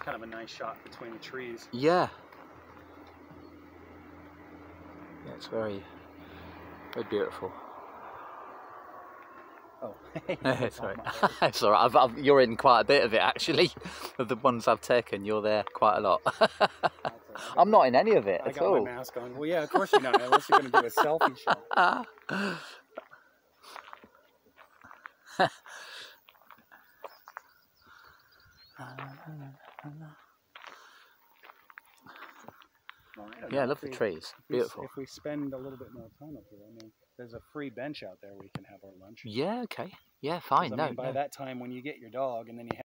It's kind of a nice shot between the trees. Yeah. Yeah, it's very, very beautiful. Oh, sorry. all it's all right. I've, I've, you're in quite a bit of it actually. Of the ones I've taken, you're there quite a lot. I'm not in any of it I at got my mask on. Well, yeah, of course you're not, unless you're going to do a selfie shot. Well, I don't yeah, I love the we- trees. if we Beautiful. If we spend a little bit more time up here, I mean, there's a free bench out there we can have our lunch. Yeah, okay. Yeah, I fine. mean, No, by no. that time, when you get your dog and then you